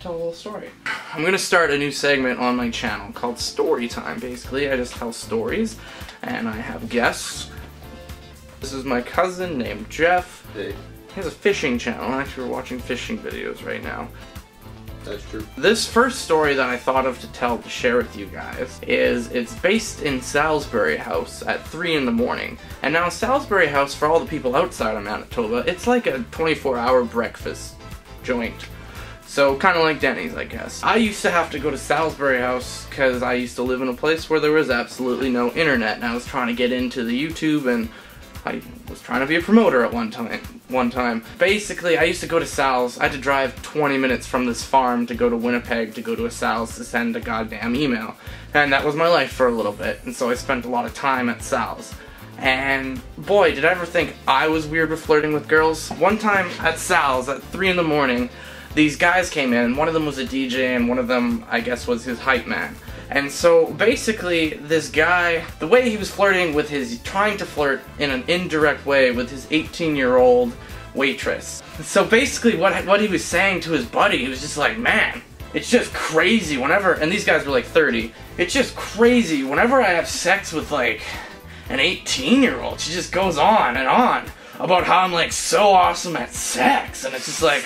tell a little story. I'm gonna start a new segment on my channel called Story Time. Basically, I just tell stories, and I have guests. This is my cousin named Jeff. Hey, He has a fishing channel. Actually, we're watching fishing videos right now. that's true. This first story that I thought of to tell to share with you guys is it's based in Salisbury House at 3 in the morning. And now Salisbury House, for all the people outside of Manitoba, it's like a 24 hour breakfast joint. So kind of like Denny's, I guess. I used to have to go to Salisbury House because I used to live in a place where there was absolutely no internet, and I was trying to get into the YouTube, and I was trying to be a promoter at one time. One time, basically, I used to go to Sal's. I had to drive 20 minutes from this farm to go to Winnipeg to go to a Sal's to send a goddamn email, and that was my life for a little bit. And so I spent a lot of time at Sal's. And boy, did I ever think I was weird with flirting with girls. One time at Sal's at 3 in the morning, these guys came in, and one of them was a DJ, and one of them, I guess, was his hype man. And so basically, this guy, the way he was flirting with his, trying to flirt in an indirect way with his 18 year old waitress. So basically, what, what he was saying to his buddy, he was just like, man, it's just crazy whenever, and these guys were like 30, it's just crazy whenever I have sex with like an 18 year old, she just goes on and on about how I'm like so awesome at sex, and it's just like,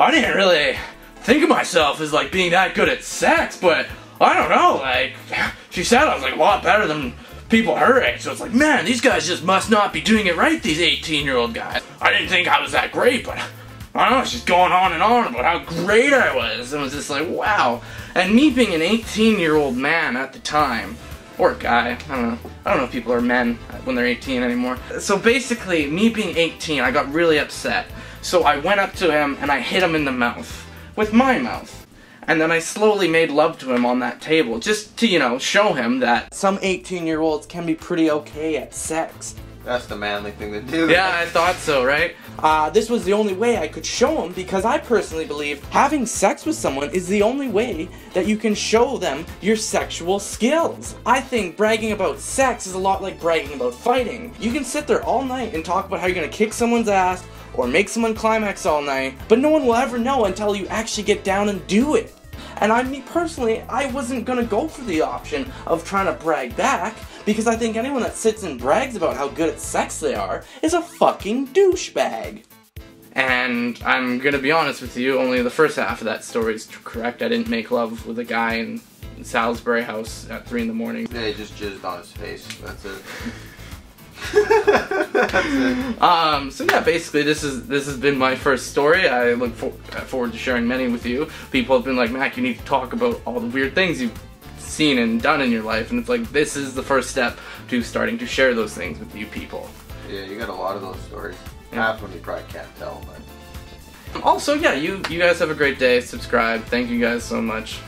I didn't really think of myself as like being that good at sex, but I don't know, like, she said I was like a lot better than people her age, so it's like, man, these guys just must not be doing it right, these 18 year old guys. I didn't think I was that great, but I don't know, she's going on and on about how great I was, and was just like, wow. And me being an 18 year old man at the time, or guy, I don't know. I don't know if people are men when they're 18 anymore. So basically, me being 18, I got really upset. So I went up to him and I hit him in the mouth. With my mouth. And then I slowly made love to him on that table, just to, you know, show him that some 18 year olds can be pretty okay at sex. That's the manly thing to do. Yeah, I thought so, right? Uh, this was the only way I could show him because I personally believe having sex with someone is the only way that you can show them your sexual skills. I think bragging about sex is a lot like bragging about fighting. You can sit there all night and talk about how you're gonna kick someone's ass or make someone climax all night, but no one will ever know until you actually get down and do it. And I, me personally, I wasn't gonna go for the option of trying to brag back because I think anyone that sits and brags about how good at sex they are is a fucking douchebag. And I'm gonna be honest with you, only the first half of that story is correct. I didn't make love with a guy in Salisbury House at 3 in the morning. Yeah, he just jizzed on his face. That's it. That's it. Um, so yeah, basically this is this has been my first story. I look for, forward to sharing many with you. People have been like, Mac, you need to talk about all the weird things you've seen and done in your life, and it's like this is the first step to starting to share those things with you people. Yeah, you got a lot of those stories. Yeah. Half of them you probably can't tell, but. Also, yeah, you you guys have a great day. Subscribe. Thank you guys so much.